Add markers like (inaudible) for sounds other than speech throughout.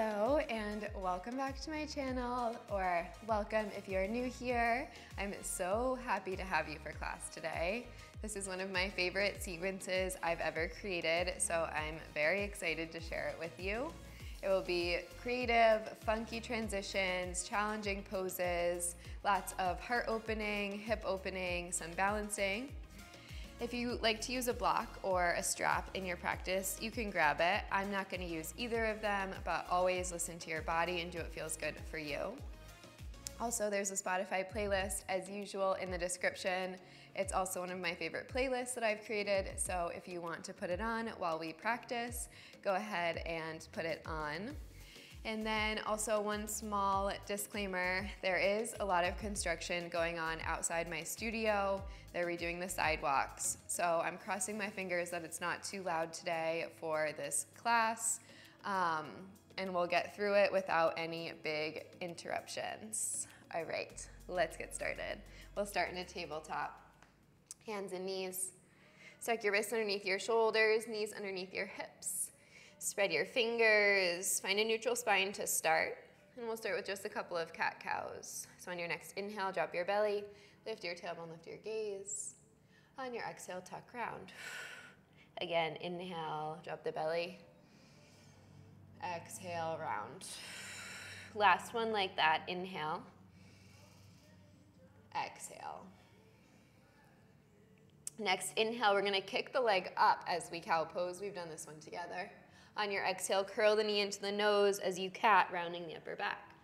Hello and welcome back to my channel or welcome if you're new here. I'm so happy to have you for class today. This is one of my favorite sequences I've ever created, so I'm very excited to share it with you. It will be creative, funky transitions, challenging poses, lots of heart opening, hip opening, some balancing. If you like to use a block or a strap in your practice, you can grab it. I'm not gonna use either of them, but always listen to your body and do what feels good for you. Also, there's a Spotify playlist as usual in the description. It's also one of my favorite playlists that I've created, so if you want to put it on while we practice, go ahead and put it on. And then also one small disclaimer, there is a lot of construction going on outside my studio. They're redoing the sidewalks. So I'm crossing my fingers that it's not too loud today for this class. Um, and we'll get through it without any big interruptions. All right, let's get started. We'll start in a tabletop. Hands and knees. Stack your wrists underneath your shoulders, knees underneath your hips. Spread your fingers, find a neutral spine to start. And we'll start with just a couple of cat cows. So on your next inhale, drop your belly, lift your tailbone, lift your gaze. On your exhale, tuck round. (sighs) Again, inhale, drop the belly. Exhale, round. (sighs) Last one like that, inhale. Exhale. Next inhale, we're gonna kick the leg up as we cow pose. We've done this one together. On your exhale, curl the knee into the nose as you cat, rounding the upper back.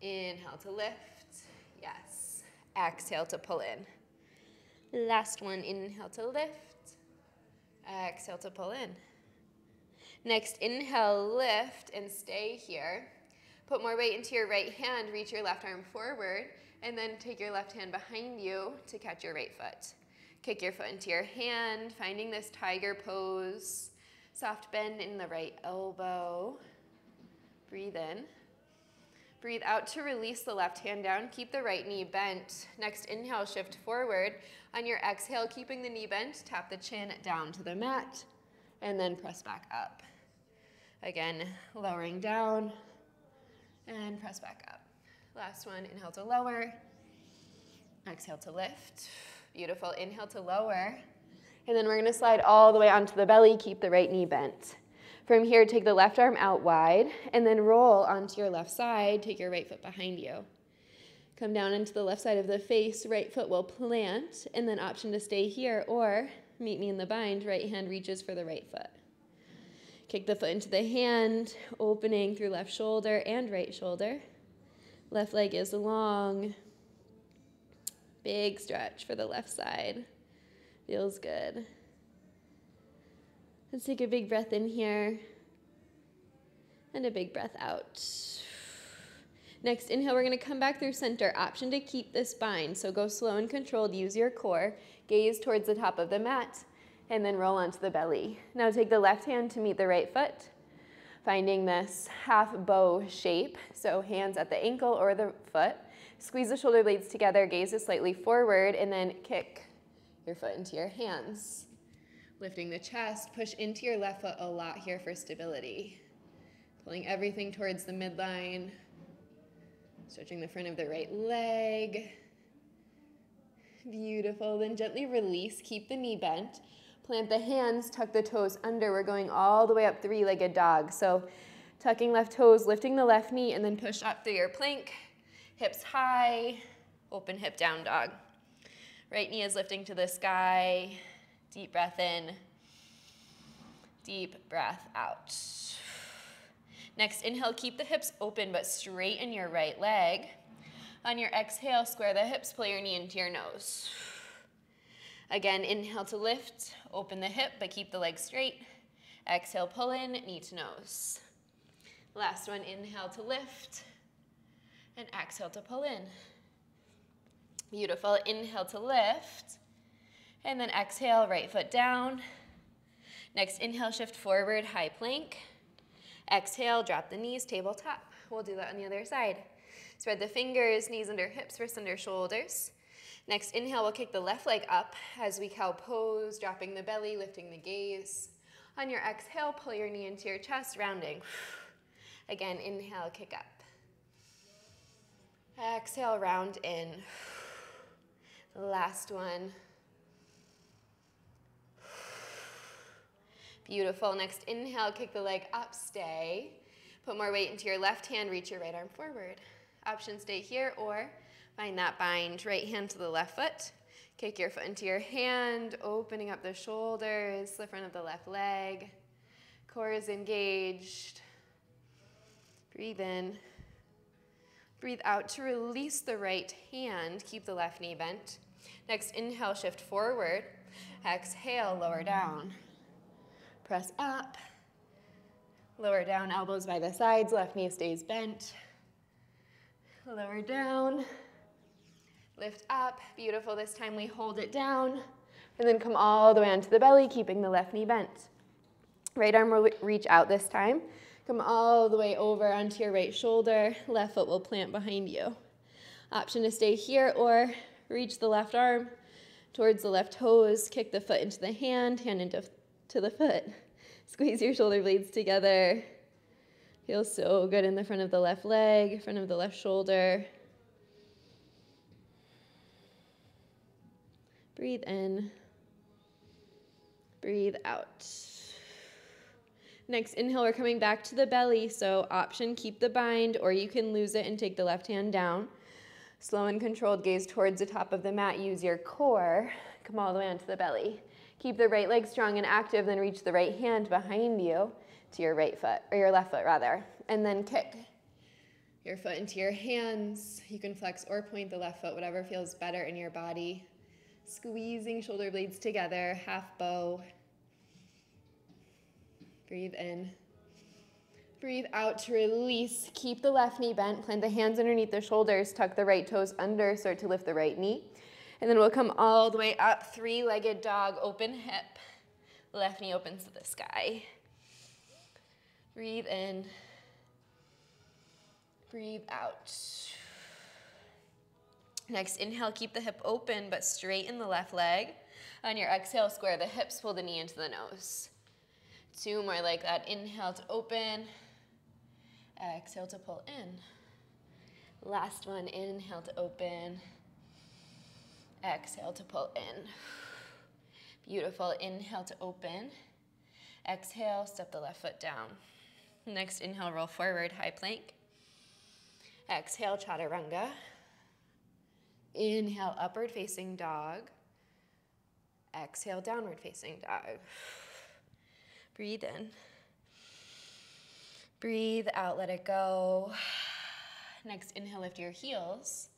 Inhale to lift, yes. Exhale to pull in. Last one, inhale to lift. Exhale to pull in. Next, inhale, lift and stay here. Put more weight into your right hand, reach your left arm forward, and then take your left hand behind you to catch your right foot. Kick your foot into your hand, finding this tiger pose. Soft bend in the right elbow. Breathe in. Breathe out to release the left hand down. Keep the right knee bent. Next inhale, shift forward. On your exhale, keeping the knee bent, tap the chin down to the mat, and then press back up. Again, lowering down, and press back up. Last one, inhale to lower. Exhale to lift. Beautiful, inhale to lower. And then we're gonna slide all the way onto the belly, keep the right knee bent. From here, take the left arm out wide and then roll onto your left side, take your right foot behind you. Come down into the left side of the face, right foot will plant, and then option to stay here or meet me in the bind, right hand reaches for the right foot. Kick the foot into the hand, opening through left shoulder and right shoulder. Left leg is long. Big stretch for the left side. Feels good. Let's take a big breath in here and a big breath out. Next inhale, we're gonna come back through center. Option to keep the spine, So go slow and controlled, use your core, gaze towards the top of the mat, and then roll onto the belly. Now take the left hand to meet the right foot, finding this half bow shape. So hands at the ankle or the foot. Squeeze the shoulder blades together, gaze slightly forward, and then kick your foot into your hands. Lifting the chest, push into your left foot a lot here for stability. Pulling everything towards the midline. Stretching the front of the right leg. Beautiful. Then gently release. Keep the knee bent. Plant the hands, tuck the toes under. We're going all the way up three-legged dog. So tucking left toes, lifting the left knee, and then push up through your plank. Hips high, open hip down dog. Right knee is lifting to the sky. Deep breath in. Deep breath out. Next, inhale, keep the hips open but straighten your right leg. On your exhale, square the hips, pull your knee into your nose. Again, inhale to lift, open the hip but keep the leg straight. Exhale, pull in, knee to nose. Last one, inhale to lift and exhale to pull in. Beautiful, inhale to lift and then exhale, right foot down. Next, inhale, shift forward, high plank. Exhale, drop the knees, tabletop. We'll do that on the other side. Spread the fingers, knees under hips, wrists under shoulders. Next, inhale, we'll kick the left leg up as we cow pose, dropping the belly, lifting the gaze. On your exhale, pull your knee into your chest, rounding. Again, inhale, kick up. Exhale, round in. Last one. Beautiful. Next, inhale, kick the leg up, stay. Put more weight into your left hand, reach your right arm forward. Option stay here or find that bind. Right hand to the left foot. Kick your foot into your hand, opening up the shoulders, the front of the left leg. Core is engaged. Breathe in. Breathe out to release the right hand. Keep the left knee bent. Next, inhale, shift forward. Exhale, lower down. Press up. Lower down, elbows by the sides, left knee stays bent. Lower down. Lift up. Beautiful. This time we hold it down. And then come all the way onto the belly, keeping the left knee bent. Right arm will reach out this time. Come all the way over onto your right shoulder. Left foot will plant behind you. Option to stay here or reach the left arm towards the left toes. Kick the foot into the hand, hand into to the foot. (laughs) Squeeze your shoulder blades together. Feels so good in the front of the left leg, front of the left shoulder. Breathe in. Breathe out. Next inhale, we're coming back to the belly. So option, keep the bind, or you can lose it and take the left hand down. Slow and controlled gaze towards the top of the mat. Use your core. Come all the way onto the belly. Keep the right leg strong and active, then reach the right hand behind you to your right foot, or your left foot rather. And then kick your foot into your hands. You can flex or point the left foot, whatever feels better in your body. Squeezing shoulder blades together, half bow. Breathe in. Breathe out to release. Keep the left knee bent. Plant the hands underneath the shoulders. Tuck the right toes under. Start to lift the right knee. And then we'll come all the way up. Three-legged dog, open hip. Left knee opens to the sky. Breathe in. Breathe out. Next, inhale, keep the hip open but straighten the left leg. On your exhale, square the hips, pull the knee into the nose. Two more like that. Inhale to open. Exhale to pull in. Last one, inhale to open. Exhale to pull in. Beautiful. Inhale to open. Exhale, step the left foot down. Next, inhale, roll forward, high plank. Exhale, chaturanga. Inhale, upward facing dog. Exhale, downward facing dog. Breathe in. Breathe out, let it go. Next, inhale, lift your heels.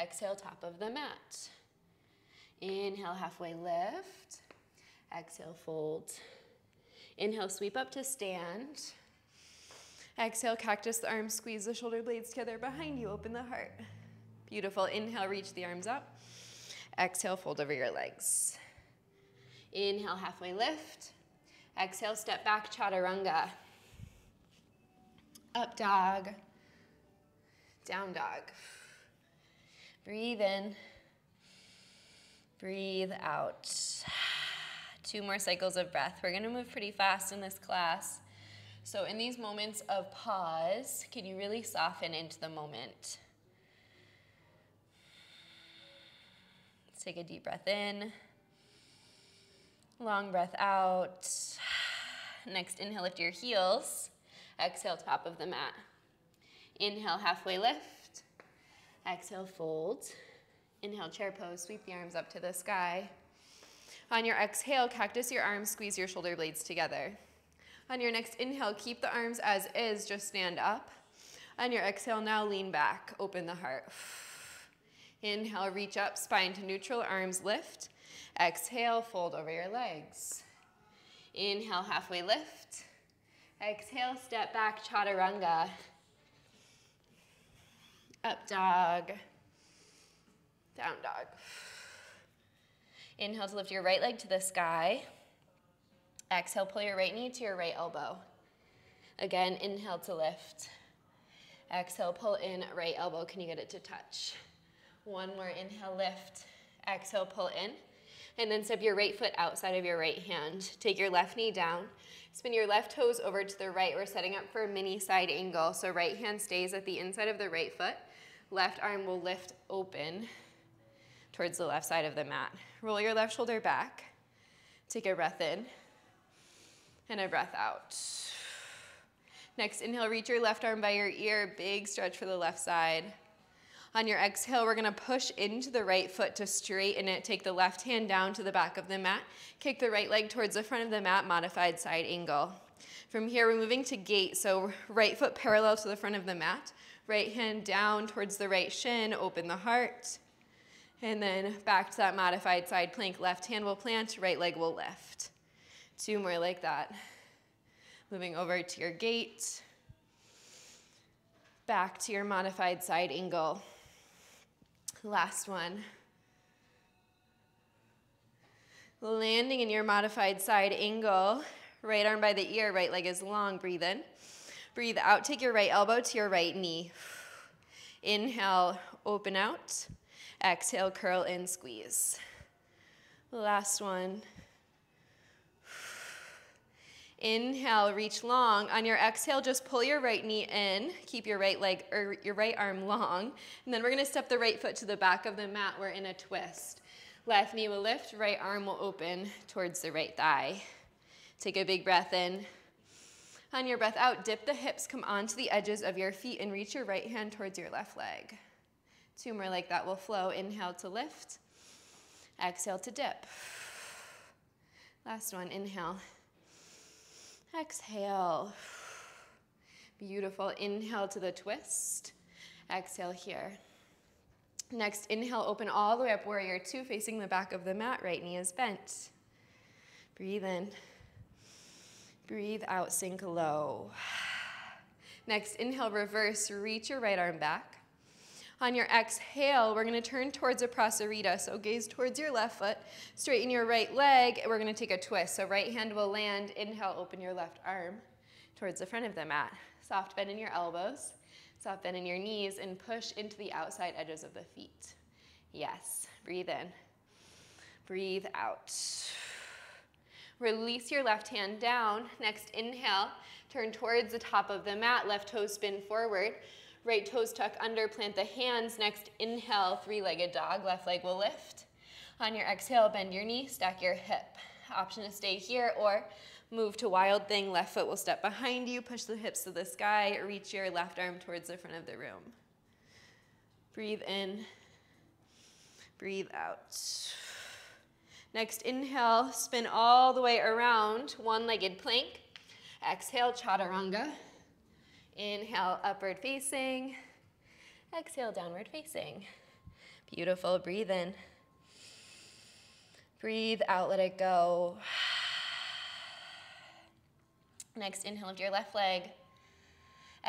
Exhale, top of the mat. Inhale, halfway lift. Exhale, fold. Inhale, sweep up to stand. Exhale, cactus the arms, squeeze the shoulder blades together behind you, open the heart. Beautiful. Inhale, reach the arms up. Exhale, fold over your legs. Inhale, halfway lift. Exhale, step back, chaturanga. Up dog. Down dog. Breathe in. Breathe out. Two more cycles of breath. We're going to move pretty fast in this class. So, in these moments of pause, can you really soften into the moment? Let's take a deep breath in. Long breath out. Next, inhale, lift your heels. Exhale, top of the mat. Inhale, halfway lift. Exhale, fold. Inhale, chair pose. Sweep the arms up to the sky. On your exhale, cactus your arms, squeeze your shoulder blades together. On your next inhale, keep the arms as is, just stand up. On your exhale, now lean back, open the heart. Inhale, reach up, spine to neutral, arms lift. Exhale, fold over your legs. Inhale, halfway lift. Exhale, step back, chaturanga. Up dog. Down dog. Inhale to lift your right leg to the sky. Exhale, pull your right knee to your right elbow. Again, inhale to lift. Exhale, pull in right elbow. Can you get it to touch? One more inhale, lift. Exhale, pull in. And then step your right foot outside of your right hand. Take your left knee down. Spin your left toes over to the right. We're setting up for a mini side angle. So right hand stays at the inside of the right foot. Left arm will lift open towards the left side of the mat. Roll your left shoulder back. Take a breath in and a breath out. Next, inhale, reach your left arm by your ear. Big stretch for the left side. On your exhale, we're gonna push into the right foot to straighten it. Take the left hand down to the back of the mat. Kick the right leg towards the front of the mat, modified side angle. From here, we're moving to gate, so right foot parallel to the front of the mat. Right hand down towards the right shin, open the heart. And then back to that modified side plank. Left hand will plant, right leg will lift. Two more like that. Moving over to your gate. Back to your modified side angle. Last one. Landing in your modified side angle. Right arm by the ear, right leg is long. Breathe in. Breathe out. Take your right elbow to your right knee. Inhale, open out. Exhale, curl in, squeeze. Last one. Inhale, reach long. On your exhale, just pull your right knee in. Keep your right leg or your right arm long. And then we're gonna step the right foot to the back of the mat. We're in a twist. Left knee will lift, right arm will open towards the right thigh. Take a big breath in. On your breath out, dip the hips, come onto the edges of your feet and reach your right hand towards your left leg. Two more like that will flow. Inhale to lift. Exhale to dip. Last one, inhale. Exhale. Beautiful. Inhale to the twist. Exhale here. Next, inhale, open all the way up, warrior two, facing the back of the mat. Right knee is bent. Breathe in. Breathe out, sink low. Next, inhale, reverse, reach your right arm back. On your exhale, we're gonna turn towards a prasarita. So gaze towards your left foot, straighten your right leg, and we're gonna take a twist. So right hand will land, inhale, open your left arm towards the front of the mat. Soft bend in your elbows, soft bend in your knees, and push into the outside edges of the feet. Yes, breathe in, breathe out. Release your left hand down. Next, inhale, turn towards the top of the mat, left toe spin forward. Right toes tuck under, plant the hands. Next, inhale, three-legged dog. Left leg will lift. On your exhale, bend your knee, stack your hip. Option to stay here or move to wild thing. Left foot will step behind you, push the hips to the sky, reach your left arm towards the front of the room. Breathe in, breathe out. Next, inhale, spin all the way around, one-legged plank. Exhale, chaturanga. Inhale, upward facing. Exhale, downward facing. Beautiful, breathe in. Breathe out, let it go. Next, inhale, lift your left leg.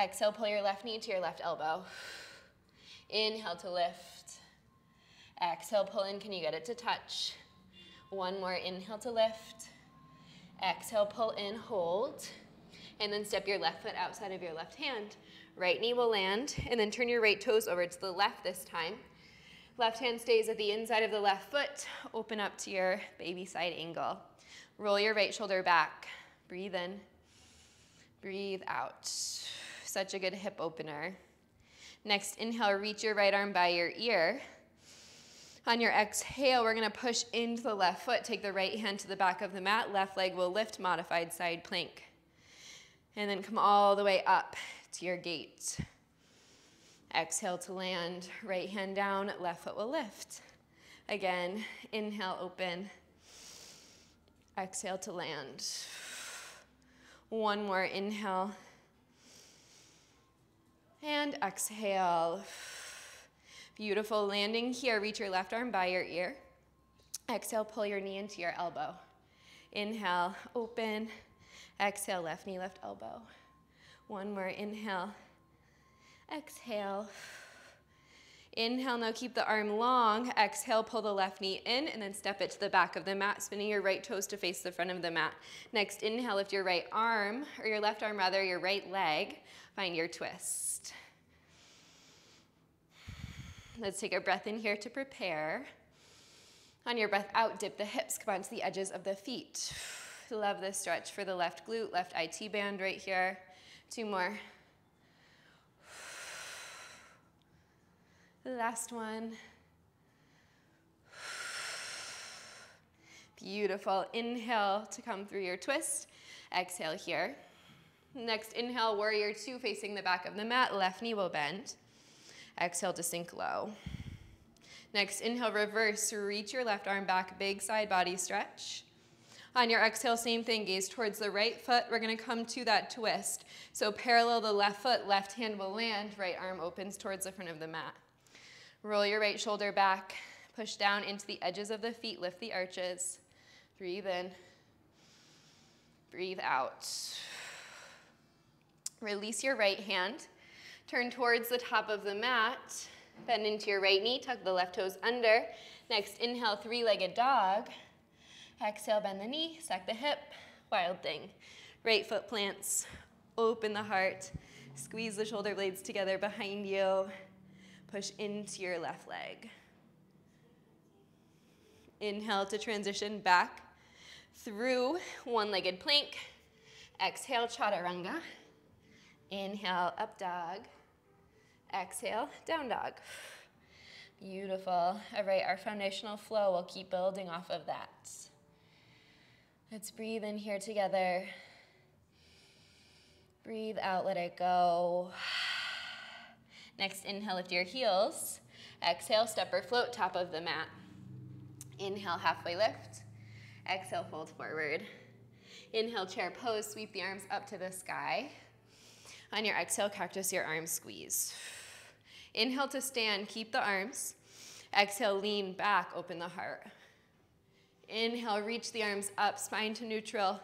Exhale, pull your left knee to your left elbow. Inhale to lift. Exhale, pull in. Can you get it to touch? One more. Inhale to lift. Exhale, pull in, hold and then step your left foot outside of your left hand. Right knee will land, and then turn your right toes over to the left this time. Left hand stays at the inside of the left foot. Open up to your baby side angle. Roll your right shoulder back. Breathe in. Breathe out. Such a good hip opener. Next, inhale, reach your right arm by your ear. On your exhale, we're gonna push into the left foot. Take the right hand to the back of the mat. Left leg will lift, modified side plank. And then come all the way up to your gate. Exhale to land, right hand down, left foot will lift. Again, inhale, open. Exhale to land. One more inhale. And exhale. Beautiful landing here. Reach your left arm by your ear. Exhale, pull your knee into your elbow. Inhale, open. Exhale, left knee, left elbow. One more, inhale. Exhale. Inhale, now keep the arm long. Exhale, pull the left knee in and then step it to the back of the mat, spinning your right toes to face the front of the mat. Next, inhale, lift your right arm, or your left arm rather, your right leg. Find your twist. Let's take a breath in here to prepare. On your breath out, dip the hips, come onto the edges of the feet. Love this stretch for the left glute, left IT band right here. Two more. Last one. Beautiful. Inhale to come through your twist. Exhale here. Next, inhale, warrior two, facing the back of the mat. Left knee will bend. Exhale to sink low. Next, inhale, reverse. Reach your left arm back, big side body stretch. On your exhale, same thing, gaze towards the right foot. We're gonna come to that twist. So parallel the left foot, left hand will land, right arm opens towards the front of the mat. Roll your right shoulder back, push down into the edges of the feet, lift the arches. Breathe in, breathe out. Release your right hand, turn towards the top of the mat, bend into your right knee, tuck the left toes under. Next, inhale, three-legged dog. Exhale, bend the knee, stack the hip, wild thing. Right foot plants, open the heart, squeeze the shoulder blades together behind you, push into your left leg. Inhale to transition back through one-legged plank. Exhale, chaturanga. Inhale, up dog. Exhale, down dog. Beautiful. All right, our foundational flow, we'll keep building off of that. Let's breathe in here together. Breathe out, let it go. Next, inhale, lift your heels. Exhale, step or float, top of the mat. Inhale, halfway lift. Exhale, fold forward. Inhale, chair pose, sweep the arms up to the sky. On your exhale, cactus your arms squeeze. Inhale to stand, keep the arms. Exhale, lean back, open the heart. Inhale, reach the arms up, spine to neutral.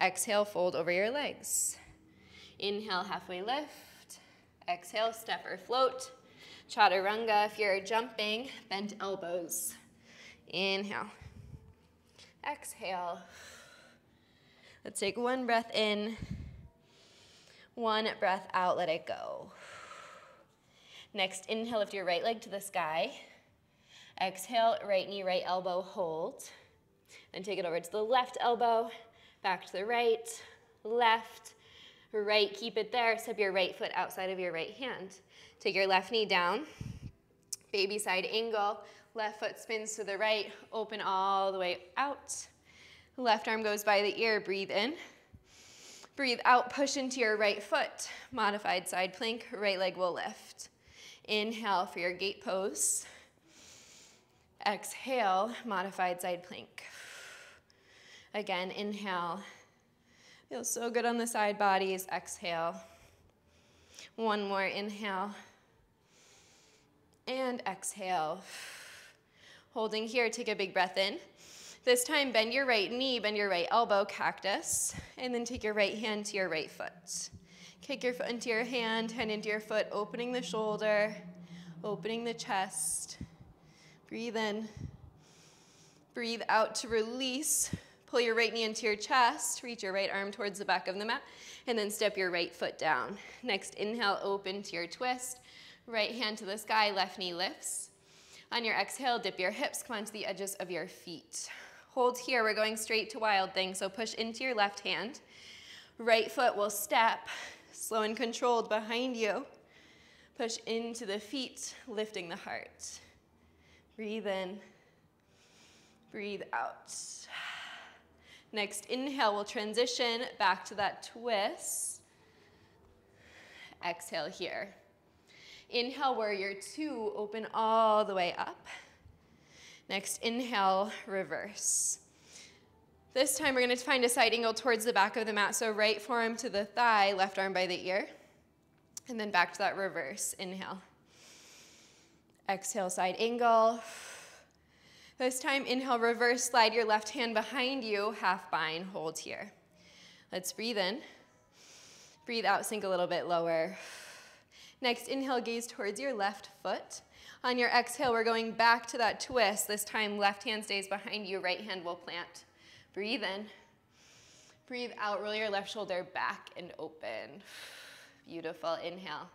Exhale, fold over your legs. Inhale, halfway lift. Exhale, step or float. Chaturanga, if you're jumping, bent elbows. Inhale. Exhale. Let's take one breath in. One breath out, let it go. Next, inhale, lift your right leg to the sky. Exhale, right knee, right elbow, hold. Then take it over to the left elbow, back to the right, left, right, keep it there. Step your right foot outside of your right hand. Take your left knee down, baby side angle. Left foot spins to the right, open all the way out. Left arm goes by the ear, breathe in. Breathe out, push into your right foot. Modified side plank, right leg will lift. Inhale for your gate pose. Exhale, modified side plank. Again, inhale. Feels so good on the side bodies. Exhale. One more inhale. And exhale. Holding here, take a big breath in. This time, bend your right knee, bend your right elbow, cactus, and then take your right hand to your right foot. Kick your foot into your hand, hand into your foot, opening the shoulder, opening the chest. Breathe in. Breathe out to release. Pull your right knee into your chest, reach your right arm towards the back of the mat, and then step your right foot down. Next, inhale, open to your twist. Right hand to the sky, left knee lifts. On your exhale, dip your hips, come onto the edges of your feet. Hold here, we're going straight to wild thing, so push into your left hand. Right foot will step, slow and controlled behind you. Push into the feet, lifting the heart. Breathe in, breathe out. Next inhale, we'll transition back to that twist. Exhale here. Inhale, warrior two, open all the way up. Next, inhale, reverse. This time we're gonna find a side angle towards the back of the mat. So right forearm to the thigh, left arm by the ear. And then back to that reverse, inhale. Exhale, side angle. This time, inhale, reverse, slide your left hand behind you, half bind, hold here. Let's breathe in. Breathe out, sink a little bit lower. Next, inhale, gaze towards your left foot. On your exhale, we're going back to that twist. This time, left hand stays behind you, right hand will plant. Breathe in. Breathe out, roll your left shoulder back and open. Beautiful, inhale.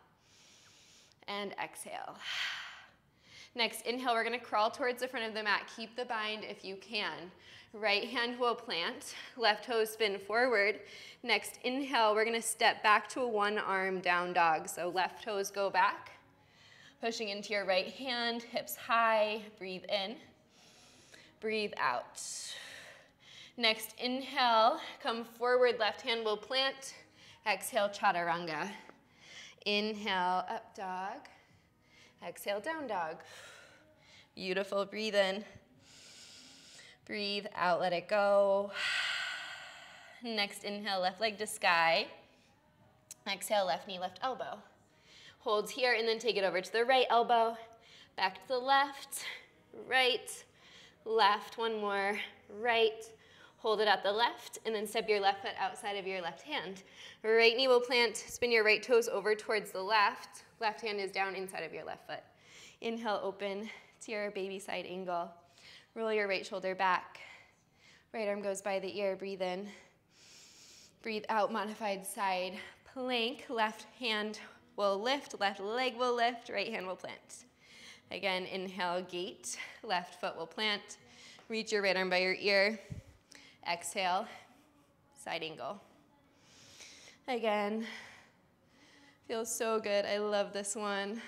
And exhale. Next, inhale, we're gonna crawl towards the front of the mat. Keep the bind if you can. Right hand will plant, left toe spin forward. Next, inhale, we're gonna step back to a one arm down dog. So left toes go back, pushing into your right hand, hips high, breathe in, breathe out. Next, inhale, come forward, left hand will plant. Exhale, chaturanga. Inhale, up dog. Exhale, down dog. Beautiful, breathe in. Breathe out, let it go. Next, inhale, left leg to sky. Exhale, left knee, left elbow. Hold here and then take it over to the right elbow. Back to the left, right, left. One more, right. Hold it at the left and then step your left foot outside of your left hand. Right knee will plant, spin your right toes over towards the left. Left hand is down inside of your left foot. Inhale, open to your baby side angle. Roll your right shoulder back. Right arm goes by the ear, breathe in. Breathe out, modified side plank. Left hand will lift, left leg will lift, right hand will plant. Again, inhale, gate. Left foot will plant. Reach your right arm by your ear. Exhale, side angle. Again, feels so good. I love this one.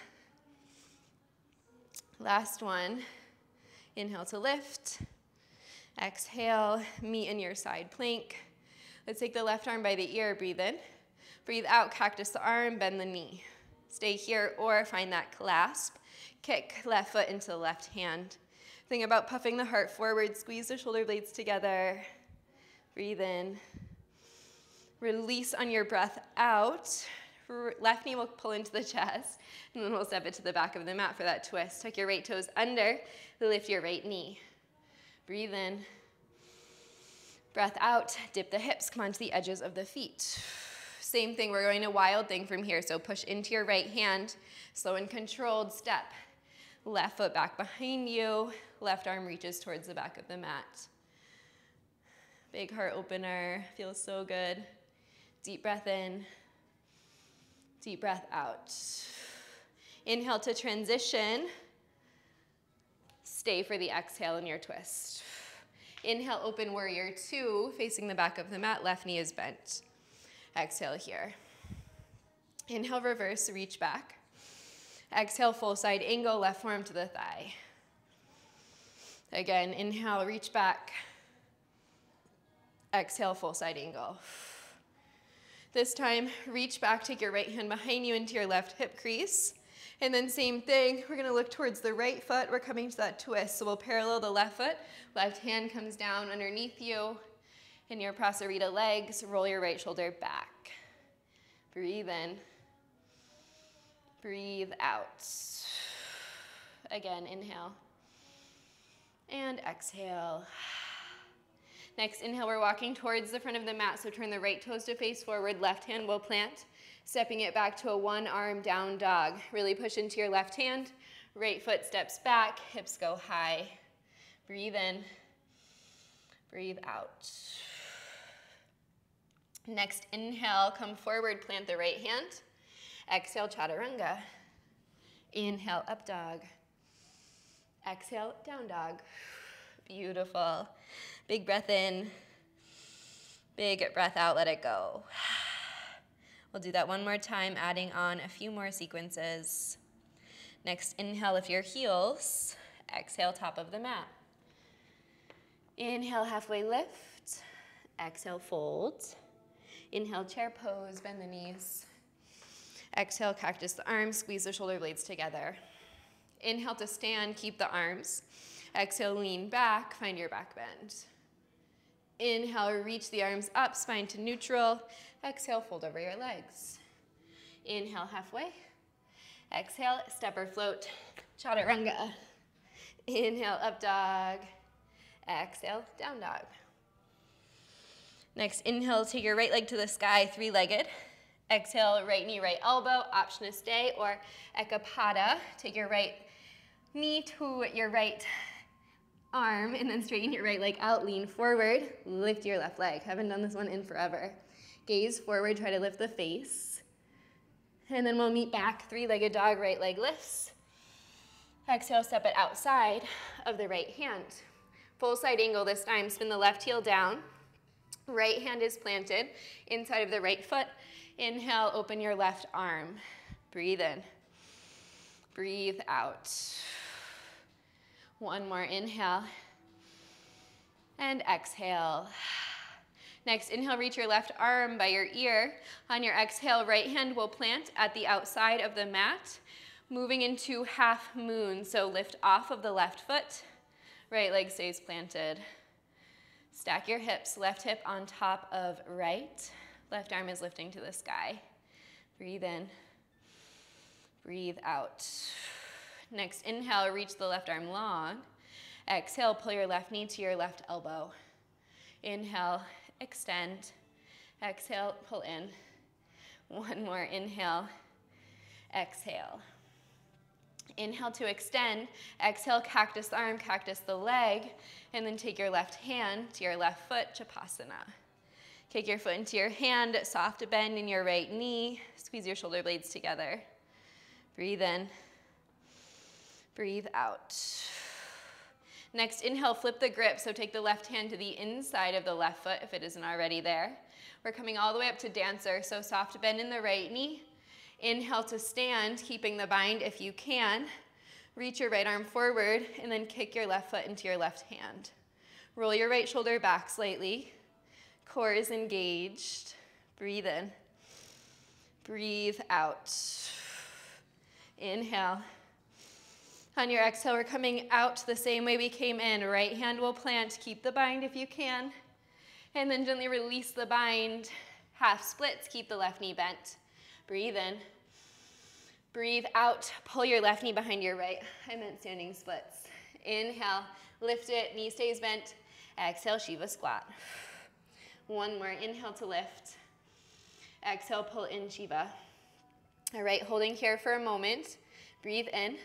Last one. Inhale to lift. Exhale, meet in your side plank. Let's take the left arm by the ear, breathe in. Breathe out, cactus the arm, bend the knee. Stay here or find that clasp. Kick left foot into the left hand. Think about puffing the heart forward, squeeze the shoulder blades together. Breathe in. Release on your breath out. Left knee will pull into the chest, (laughs) and then we'll step it to the back of the mat for that twist. Tuck your right toes under, lift your right knee. Breathe in. Breath out, dip the hips, come onto the edges of the feet. Same thing, we're going a wild thing from here. So push into your right hand, slow and controlled step. Left foot back behind you, left arm reaches towards the back of the mat. Big heart opener, feels so good. Deep breath in, deep breath out. Inhale to transition. Stay for the exhale in your twist. Inhale, open warrior two, facing the back of the mat, left knee is bent. Exhale here. Inhale, reverse, reach back. Exhale, full side angle, left forearm to the thigh. Again, inhale, reach back. Exhale, full side angle. This time, reach back, take your right hand behind you into your left hip crease. And then same thing, we're gonna look towards the right foot. We're coming to that twist. So we'll parallel the left foot. Left hand comes down underneath you. In your Prasarita legs, roll your right shoulder back. Breathe in. Breathe out. Again, inhale. And exhale. Next, inhale, we're walking towards the front of the mat. So turn the right toes to face forward, left hand will plant. Stepping it back to a one arm down dog. Really push into your left hand. Right foot steps back, hips go high. Breathe in, breathe out. Next, inhale, come forward, plant the right hand. Exhale, chaturanga. Inhale, up dog. Exhale, down dog. Beautiful. Big breath in. Big breath out, let it go. (sighs) We'll do that one more time, adding on a few more sequences. Next, inhale lift your heels. Exhale, top of the mat. Inhale, halfway lift. Exhale, fold. Inhale, chair pose, bend the knees. Exhale, cactus the arms, squeeze the shoulder blades together. Inhale to stand, keep the arms. Exhale, lean back, find your back bend. Inhale, reach the arms up, spine to neutral. Exhale, fold over your legs. Inhale, halfway. Exhale, step or float, chaturanga. Inhale, up dog. Exhale, down dog. Next, inhale, take your right leg to the sky, three-legged. Exhale, right knee, right elbow, option to stay, or ekapada. Take your right knee to your right arm and then straighten your right leg out, lean forward, lift your left leg. Haven't done this one in forever. Gaze forward, try to lift the face. And then we'll meet back, three-legged dog, right leg lifts. Exhale, step it outside of the right hand. Full side angle this time. Spin the left heel down. Right hand is planted inside of the right foot. Inhale, open your left arm. Breathe in. Breathe out. One more inhale. And exhale. Next, inhale, reach your left arm by your ear. On your exhale, right hand will plant at the outside of the mat, moving into half moon. So lift off of the left foot, right leg stays planted. Stack your hips, left hip on top of right. Left arm is lifting to the sky. Breathe in, breathe out. Next, inhale, reach the left arm long. Exhale, pull your left knee to your left elbow. Inhale, extend. Exhale, pull in. One more, inhale, exhale. Inhale to extend. Exhale, cactus arm, cactus the leg. And then take your left hand to your left foot, Chapasana. Kick your foot into your hand, soft bend in your right knee. Squeeze your shoulder blades together. Breathe in. Breathe out. Next, inhale, flip the grip. So take the left hand to the inside of the left foot if it isn't already there. We're coming all the way up to dancer. So soft bend in the right knee. Inhale to stand, keeping the bind if you can. Reach your right arm forward and then kick your left foot into your left hand. Roll your right shoulder back slightly. Core is engaged. Breathe in. Breathe out. Inhale. On your exhale, we're coming out the same way we came in. Right hand will plant. Keep the bind if you can. And then gently release the bind. Half splits. Keep the left knee bent. Breathe in. Breathe out. Pull your left knee behind your right. I meant standing splits. Inhale. Lift it. Knee stays bent. Exhale, Shiva squat. One more. Inhale to lift. Exhale, pull in Shiva. All right, holding here for a moment. Breathe in.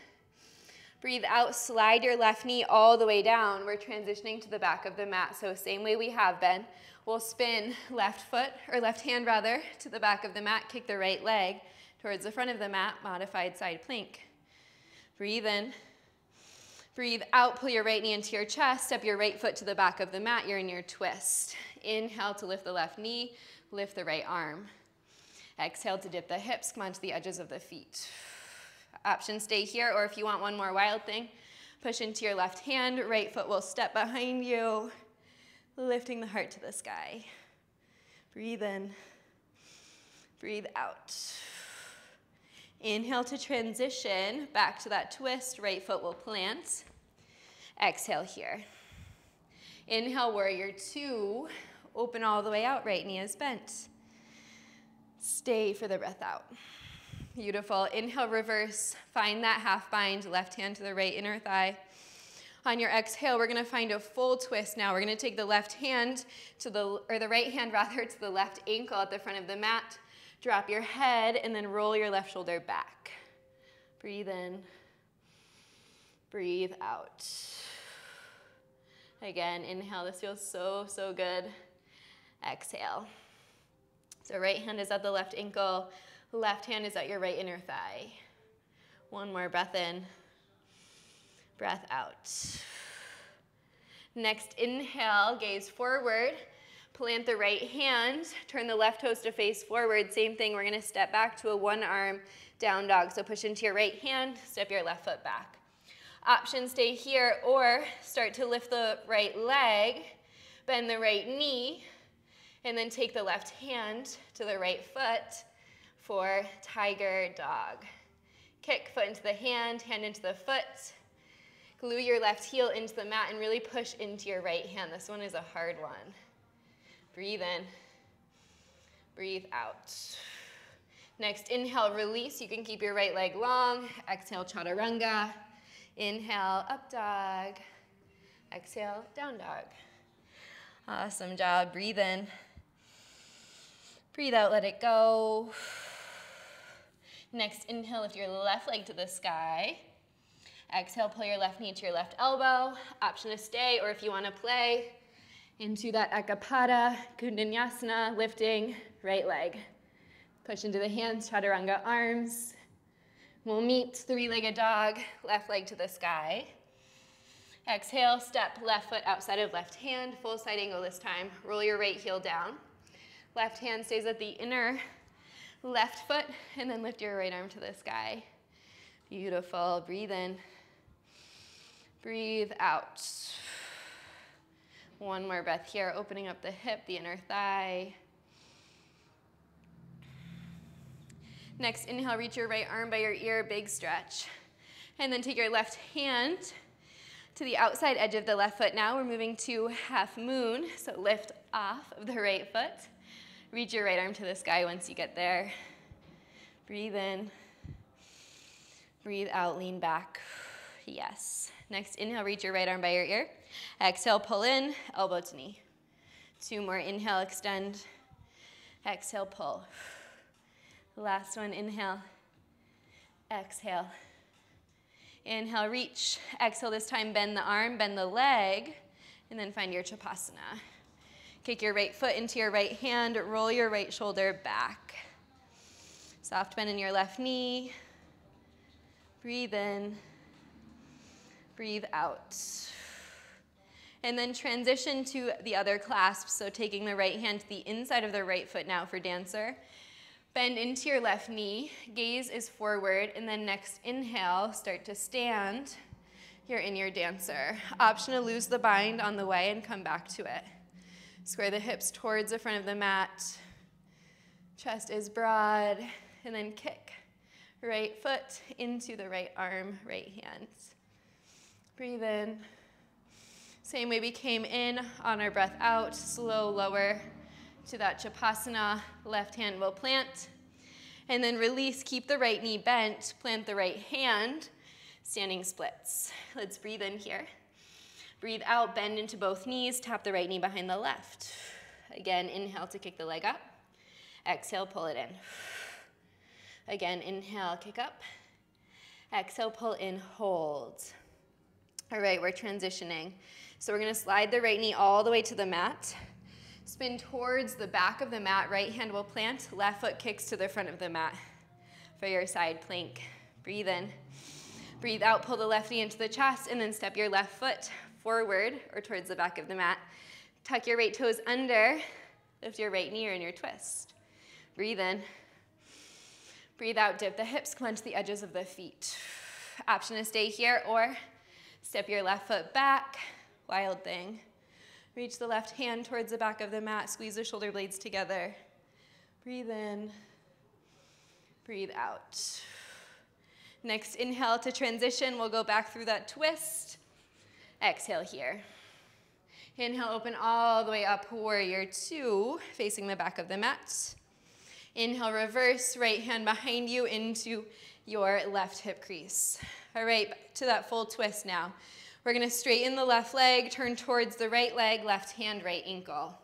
Breathe out, slide your left knee all the way down. We're transitioning to the back of the mat. So same way we have been. We'll spin left foot, or left hand rather, to the back of the mat, kick the right leg towards the front of the mat, modified side plank. Breathe in. Breathe out, pull your right knee into your chest, step your right foot to the back of the mat, you're in your twist. Inhale to lift the left knee, lift the right arm. Exhale to dip the hips, come onto the edges of the feet. Option stay here, or if you want one more wild thing, push into your left hand, right foot will step behind you, lifting the heart to the sky. Breathe in, breathe out. Inhale to transition, back to that twist, right foot will plant. Exhale here. Inhale, warrior two, open all the way out, right knee is bent. Stay for the breath out. Beautiful. Inhale, reverse. Find that half bind, left hand to the right inner thigh. On your exhale, we're gonna find a full twist now. We're gonna take the left hand to the, or the right hand (laughs) rather, to the left ankle at the front of the mat. Drop your head and then roll your left shoulder back. Breathe in. Breathe out. Again, inhale. This feels so, so good. Exhale. So right hand is at the left ankle. Left hand is at your right inner thigh. One more breath in, breath out. Next, inhale, gaze forward. Plant the right hand, turn the left toes to face forward. Same thing, we're gonna step back to a one arm down dog. So push into your right hand, step your left foot back. Option stay here or start to lift the right leg, bend the right knee, and then take the left hand to the right foot for tiger dog. Kick foot into the hand, hand into the foot. Glue your left heel into the mat and really push into your right hand. This one is a hard one. Breathe in, breathe out. Next, inhale, release. You can keep your right leg long. Exhale, chaturanga. Inhale, up dog. Exhale, down dog. Awesome job. Breathe in. Breathe out, let it go. Next, inhale, lift your left leg to the sky. Exhale, pull your left knee to your left elbow. Option to stay, or if you want to play, into that Ekapada, Koundinyasana, lifting right leg. Push into the hands, chaturanga arms. We'll meet three-legged dog, left leg to the sky. Exhale, step left foot outside of left hand, full side angle this time. Roll your right heel down. Left hand stays at the inner left foot, and then lift your right arm to the sky. Beautiful, breathe in. Breathe out. One more breath here, opening up the hip, the inner thigh. Next, inhale, reach your right arm by your ear, big stretch. And then take your left hand to the outside edge of the left foot. Now we're moving to half moon, so lift off of the right foot. Reach your right arm to the sky once you get there. Breathe in. Breathe out, lean back. Yes. Next, inhale, reach your right arm by your ear. Exhale, pull in, elbow to knee. Two more, inhale, extend. Exhale, pull. Last one, inhale. Exhale. Inhale, reach. Exhale, this time bend the arm, bend the leg, and then find your Chapasana. Kick your right foot into your right hand, roll your right shoulder back. Soft bend in your left knee. Breathe in, breathe out. And then transition to the other clasp, so taking the right hand to the inside of the right foot now for dancer. Bend into your left knee, gaze is forward, and then next inhale, start to stand. You're in your dancer. Option to lose the bind on the way and come back to it. Square the hips towards the front of the mat. Chest is broad, and then kick. Right foot into the right arm, right hand. Breathe in. Same way we came in on our breath out, slow lower to that Chapasana. Left hand will plant. And then release, keep the right knee bent, plant the right hand, standing splits. Let's breathe in here. Breathe out, bend into both knees, tap the right knee behind the left. Again, inhale to kick the leg up. Exhale, pull it in. Again, inhale, kick up. Exhale, pull in, hold. All right, we're transitioning. So we're gonna slide the right knee all the way to the mat. Spin towards the back of the mat. Right hand will plant. Left foot kicks to the front of the mat for your side plank. Breathe in. Breathe out. Pull the left knee into the chest and then step your left foot forward or towards the back of the mat. Tuck your right toes under. Lift your right knee in your twist. Breathe in. Breathe out. Dip the hips. Clench the edges of the feet. Option to stay here or step your left foot back. Wild thing. Reach the left hand towards the back of the mat. Squeeze the shoulder blades together. Breathe in. Breathe out. Next inhale to transition. We'll go back through that twist. Exhale here. Inhale, open all the way up, warrior two, facing the back of the mat. Inhale, reverse, right hand behind you into your left hip crease. All right, to that full twist now. We're gonna straighten the left leg, turn towards the right leg, left hand, right ankle.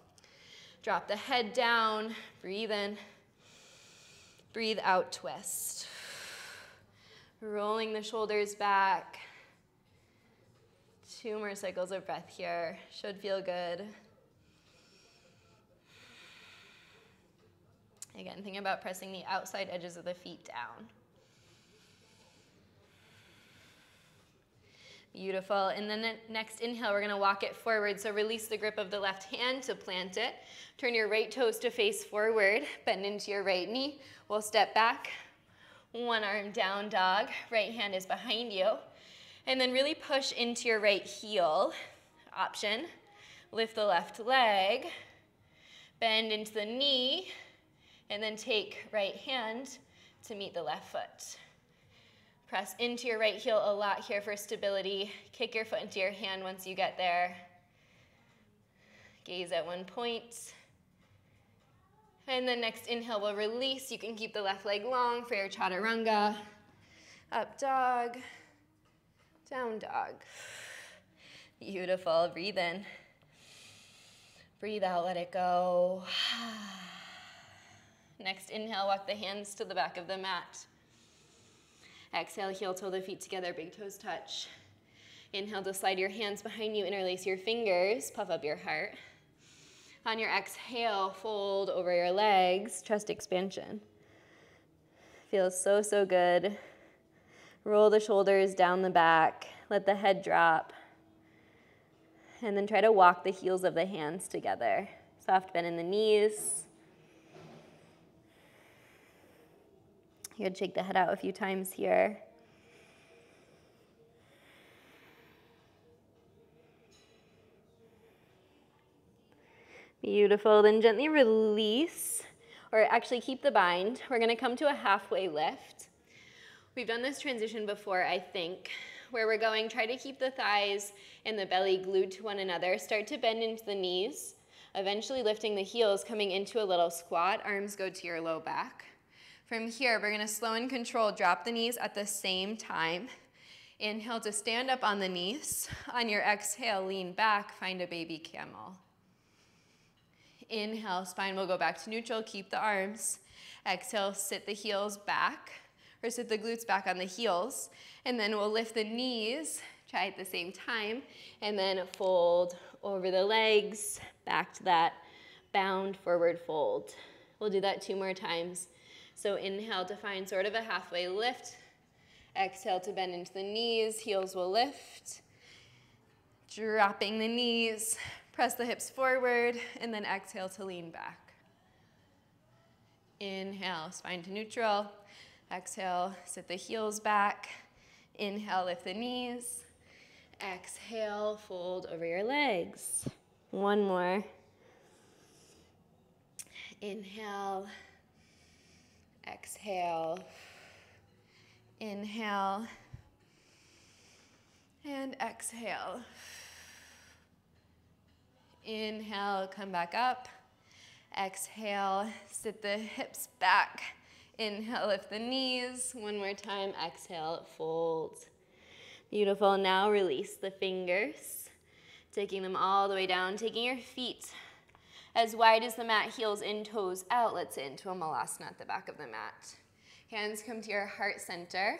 Drop the head down, breathe in, breathe out, twist. Rolling the shoulders back. Two more cycles of breath here. Should feel good. Again, think about pressing the outside edges of the feet down. Beautiful. And then the next inhale, we're going to walk it forward. So release the grip of the left hand to plant it. Turn your right toes to face forward. Bend into your right knee. We'll step back. One arm down dog. Right hand is behind you. And then really push into your right heel. Option. Lift the left leg. Bend into the knee. And then take right hand to meet the left foot. Press into your right heel a lot here for stability. Kick your foot into your hand once you get there. Gaze at one point. And then next inhale we'll release. You can keep the left leg long for your chaturanga. Up dog, down dog. Beautiful, breathe in. Breathe out, let it go. (sighs) Next inhale, walk the hands to the back of the mat. Exhale, heel toe the feet together, big toes touch. Inhale to slide your hands behind you, interlace your fingers, puff up your heart. On your exhale, fold over your legs, chest expansion. Feels so, so good. Roll the shoulders down the back. Let the head drop. And then try to walk the heels of the hands together. Soft bend in the knees. You could shake the head out a few times here. Beautiful. Then gently release, or actually keep the bind. We're going to come to a halfway lift. We've done this transition before, I think, where we're going, try to keep the thighs and the belly glued to one another. Start to bend into the knees, eventually lifting the heels, coming into a little squat. Arms go to your low back. From here, we're going to slow and control, drop the knees at the same time. Inhale to stand up on the knees. On your exhale, lean back, find a baby camel. Inhale, spine will go back to neutral, keep the arms. Exhale, sit the heels back, or sit the glutes back on the heels. And then we'll lift the knees, try at the same time, and then fold over the legs, back to that bound forward fold. We'll do that two more times. So inhale to find sort of a halfway lift. Exhale to bend into the knees, heels will lift. Dropping the knees, Press the hips forward, and then exhale to lean back. Inhale, spine to neutral. Exhale, sit the heels back. Inhale, lift the knees. Exhale, fold over your legs. One more. Inhale. Exhale. Inhale. And exhale. Inhale, come back up. Exhale, sit the hips back. Inhale, lift the knees. One more time. Exhale, fold. Beautiful. Now release the fingers, taking them all the way down, taking your feet as wide as the mat, heels in, toes out. Let's sit into a malasana at the back of the mat. Hands come to your heart center.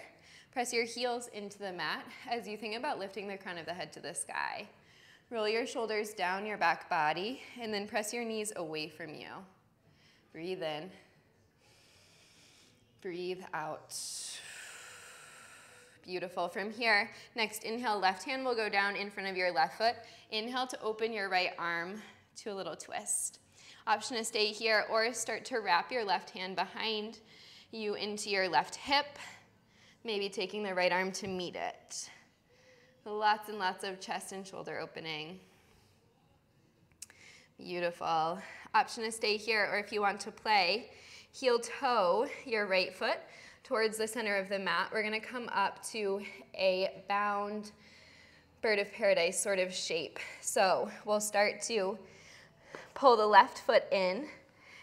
Press your heels into the mat as you think about lifting the crown of the head to the sky. Roll your shoulders down your back body and then press your knees away from you. Breathe in. Breathe out. Beautiful. From here, next inhale, left hand will go down in front of your left foot. Inhale to open your right arm to a little twist. Option to stay here or start to wrap your left hand behind you into your left hip, maybe taking the right arm to meet it. Lots and lots of chest and shoulder opening. Beautiful. Option to stay here, or if you want to play, heel toe your right foot towards the center of the mat. We're gonna come up to a bound bird of paradise sort of shape. So we'll start to pull the left foot in,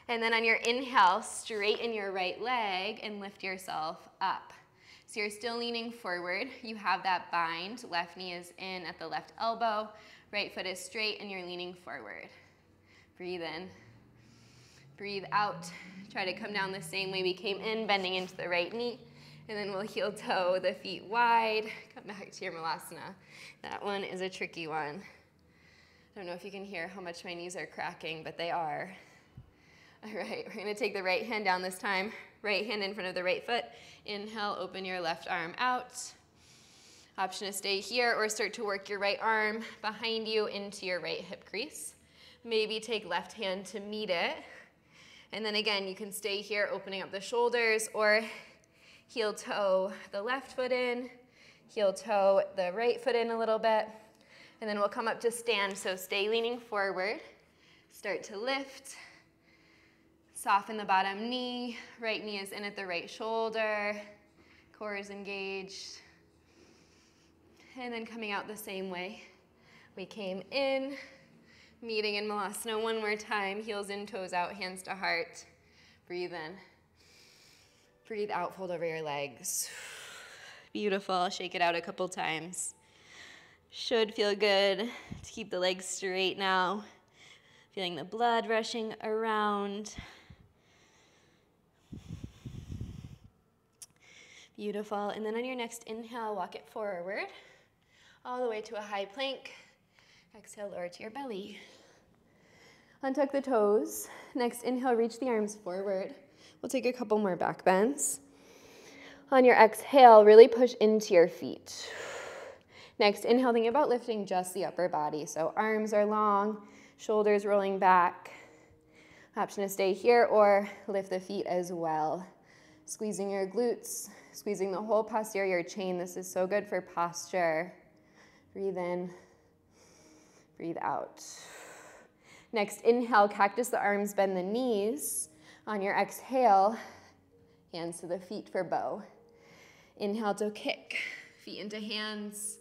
and then on your inhale, straighten your right leg and lift yourself up. So you're still leaning forward. You have that bind. Left knee is in at the left elbow. Right foot is straight and you're leaning forward. Breathe in. Breathe out. Try to come down the same way we came in, bending into the right knee. And then we'll heel toe the feet wide. Come back to your malasana. That one is a tricky one. I don't know if you can hear how much my knees are cracking, but they are. All right, we're gonna take the right hand down this time. Right hand in front of the right foot. Inhale, open your left arm out. Option to stay here or start to work your right arm behind you into your right hip crease. Maybe take left hand to meet it. And then again, you can stay here opening up the shoulders or heel toe the left foot in, heel toe the right foot in a little bit. And then we'll come up to stand. So stay leaning forward. Start to lift. Soften the bottom knee, right knee is in at the right shoulder, core is engaged. And then coming out the same way. We came in, meeting in Malasana one more time, heels in, toes out, hands to heart. Breathe in. Breathe out, fold over your legs. Beautiful, shake it out a couple times. Should feel good to keep the legs straight now. Feeling the blood rushing around. Beautiful. And then on your next inhale, walk it forward all the way to a high plank. Exhale, lower to your belly. Untuck the toes. Next inhale, reach the arms forward. We'll take a couple more back bends. On your exhale, really push into your feet. Next, inhale, think about lifting just the upper body. So arms are long, shoulders rolling back. Option to stay here or lift the feet as well. Squeezing your glutes, squeezing the whole posterior chain. This is so good for posture. Breathe in, breathe out. Next, inhale, cactus the arms, bend the knees. On your exhale, hands to the feet for bow. Inhale to kick, feet into hands.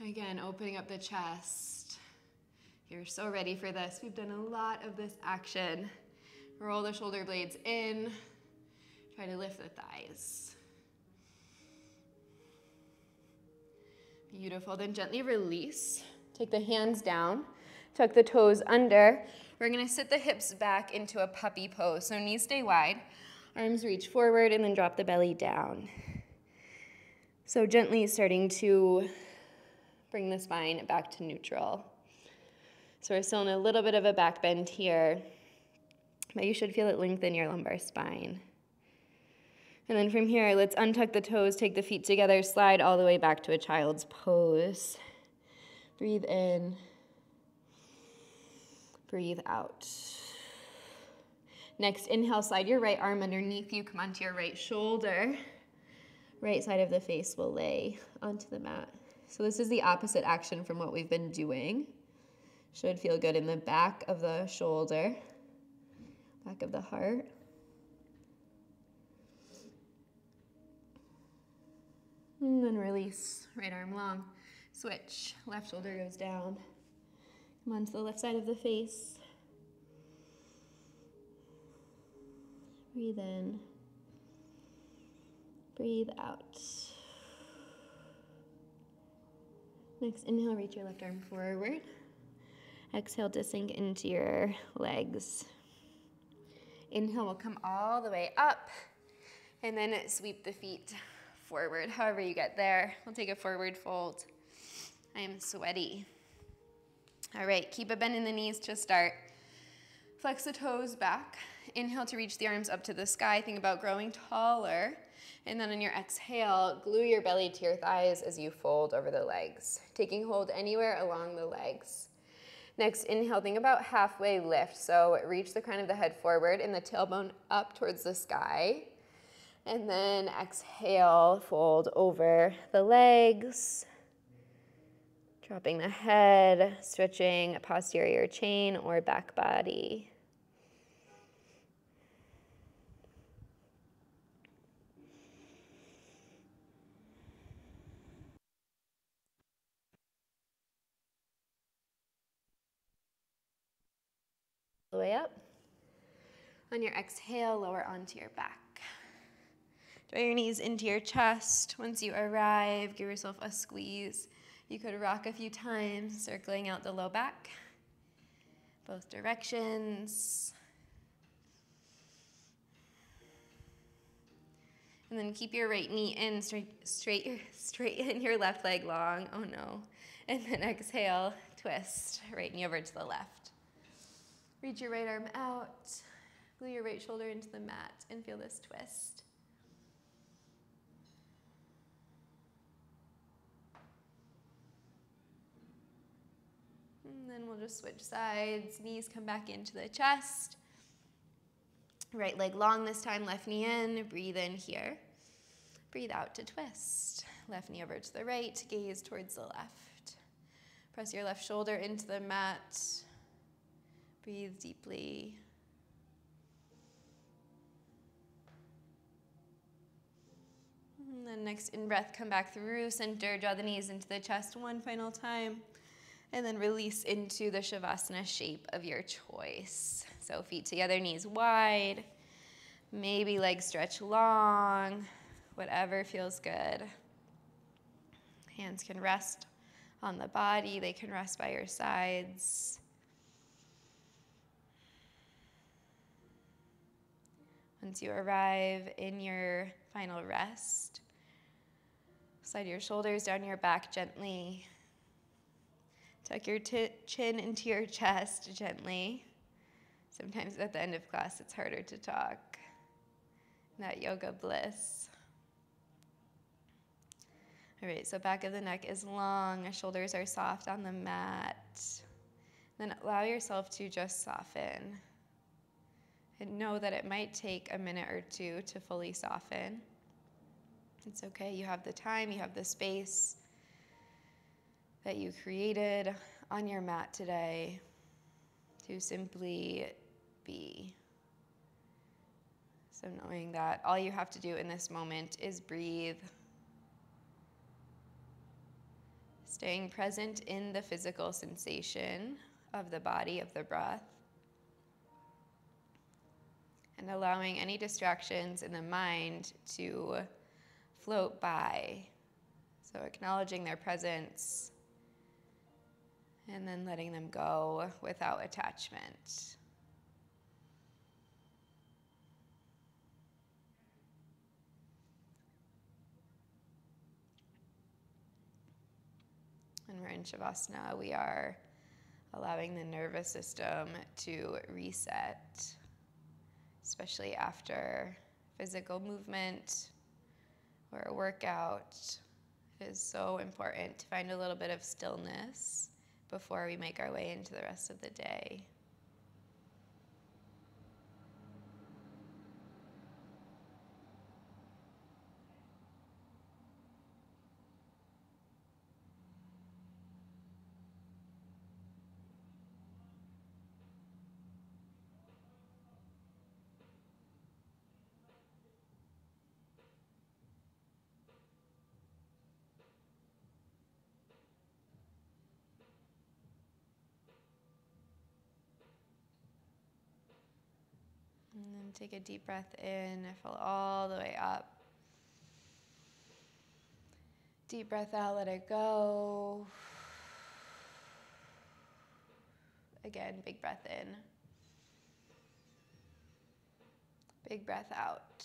Again, opening up the chest. You're so ready for this. We've done a lot of this action. Roll the shoulder blades in. Try to lift the thighs. Beautiful. Then gently release. Take the hands down. Tuck the toes under. We're to sit the hips back into a puppy pose. So knees stay wide. Arms reach forward and then drop the belly down. So gently starting to bring the spine back to neutral. So we're still in a little bit of a back bend here, but you should feel it lengthen your lumbar spine. And then from here, let's untuck the toes, take the feet together, slide all the way back to a child's pose. Breathe in, breathe out. Next, inhale, slide your right arm underneath you, come onto your right shoulder. Right side of the face will lay onto the mat. So this is the opposite action from what we've been doing. Should feel good in the back of the shoulder, back of the heart. And then release, right arm long. Switch, left shoulder goes down. Come on to the left side of the face. Breathe in. Breathe out. Next, inhale, reach your left arm forward. Exhale to sink into your legs. Inhale we'll come all the way up, and then sweep the feet forward. However you get there, we'll take a forward fold. I am sweaty. All right, keep a bend in the knees to start. Flex the toes back. Inhale to reach the arms up to the sky. Think about growing taller. And then on your exhale, glue your belly to your thighs as you fold over the legs, taking hold anywhere along the legs. Next, inhale, think about halfway lift. So reach the crown of the head forward and the tailbone up towards the sky. And then exhale, fold over the legs. Dropping the head, switching a posterior chain or back body. the way up. On your exhale, lower onto your back. Draw your knees into your chest. Once you arrive, give yourself a squeeze. You could rock a few times, circling out the low back, both directions. And then keep your right knee in, straight, straight, (laughs) straighten your left leg long. Oh no. And then exhale, twist, right knee over to the left. Reach your right arm out. Glue your right shoulder into the mat and feel this twist. And then we'll just switch sides. Knees come back into the chest. Right leg long this time, left knee in. Breathe in here. Breathe out to twist. Left knee over to the right, gaze towards the left. Press your left shoulder into the mat. Breathe deeply. And then next in breath, come back through center, draw the knees into the chest one final time. And then release into the Shavasana shape of your choice. So feet together, knees wide. Maybe legs stretch long, whatever feels good. Hands can rest on the body, they can rest by your sides. Once you arrive in your final rest, slide your shoulders down your back gently. Tuck your chin into your chest gently. Sometimes at the end of class, it's harder to talk. That yoga bliss. All right, so back of the neck is long, shoulders are soft on the mat. Then allow yourself to just soften. And know that it might take a minute or two to fully soften. It's okay, you have the time, you have the space that you created on your mat today to simply be. So, knowing that all you have to do in this moment is breathe, staying present in the physical sensation of the body, of the breath, and allowing any distractions in the mind to float by. So, acknowledging their presence and then letting them go without attachment. When we're in Shavasana, we are allowing the nervous system to reset, especially after physical movement or a workout. It is so important to find a little bit of stillness before we make our way into the rest of the day. And then take a deep breath in, fill all the way up. Deep breath out, let it go. Again, big breath in. Big breath out.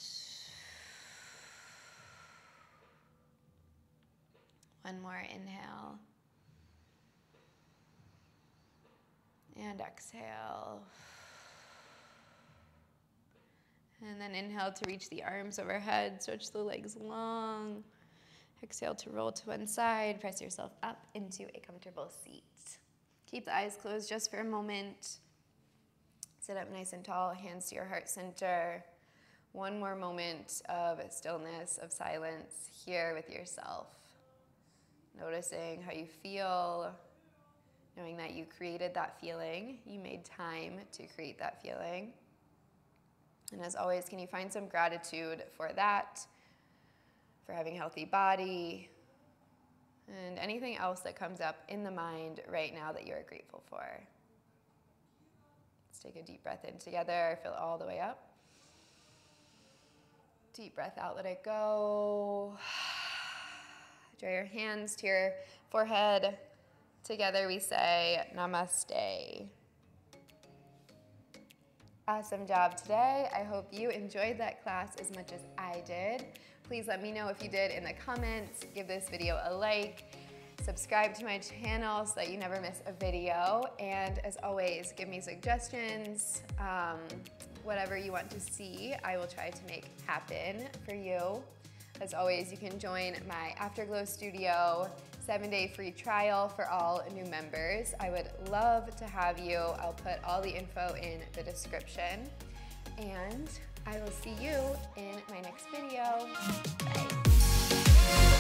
One more inhale. And exhale. And then inhale to reach the arms overhead, stretch the legs long. Exhale to roll to one side, press yourself up into a comfortable seat. Keep the eyes closed just for a moment. Sit up nice and tall, hands to your heart center. One more moment of stillness, of silence here with yourself. Noticing how you feel, knowing that you created that feeling, you made time to create that feeling. And as always, can you find some gratitude for that, for having a healthy body, and anything else that comes up in the mind right now that you're grateful for? Let's take a deep breath in together, fill all the way up. Deep breath out, let it go. (sighs) Draw your hands to your forehead. Together we say namaste. Awesome job today. I hope you enjoyed that class as much as I did. Please let me know if you did in the comments. Give this video a like. Subscribe to my channel so that you never miss a video. And as always, give me suggestions. Um, whatever you want to see, I will try to make happen for you. As always, you can join my Afterglow studio seven day free trial for all new members. I would love to have you. I'll put all the info in the description. And I will see you in my next video. Bye.